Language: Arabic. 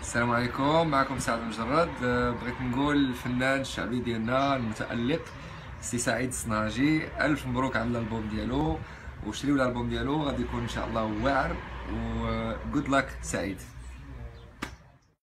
السلام عليكم معكم سعد مجرد. آه، بغيت نقول الفنان الشعبي ديالنا المتألق سي سعيد الصناجي. ألف مبروك على الألبوم ديالو وشريو الألبوم ديالو غادي يكون إن شاء الله واعر. و آه، good luck سعيد.